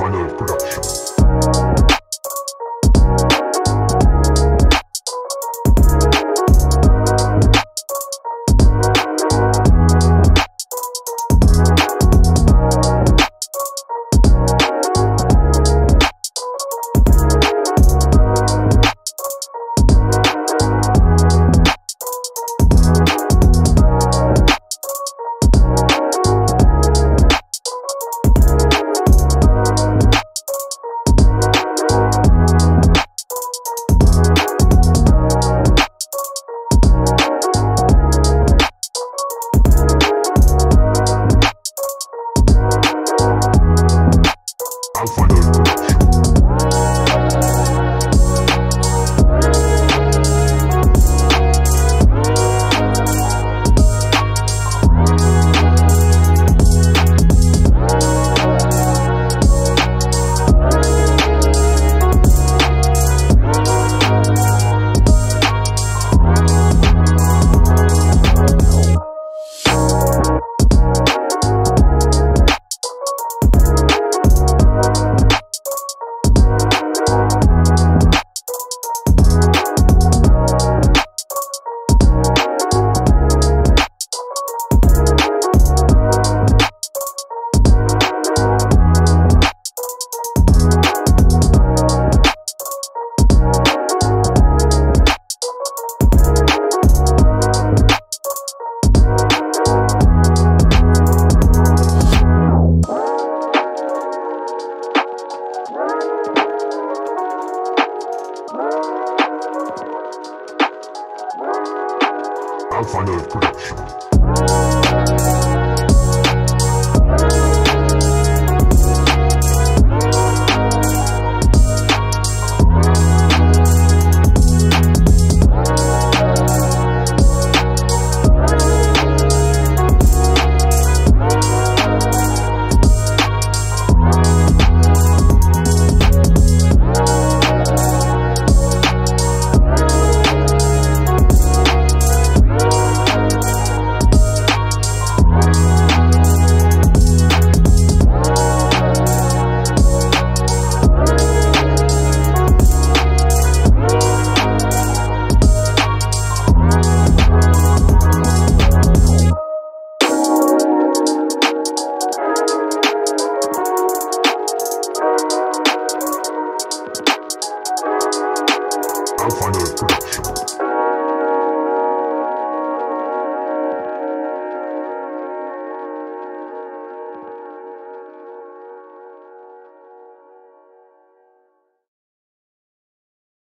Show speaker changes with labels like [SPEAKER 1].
[SPEAKER 1] Nerd Production. Nerd Production.